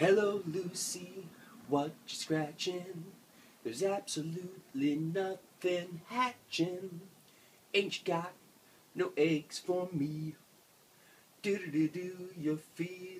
Hello, Lucy, what you scratching? There's absolutely nothing hatching. Ain't you got no eggs for me? Do do do do, You feel?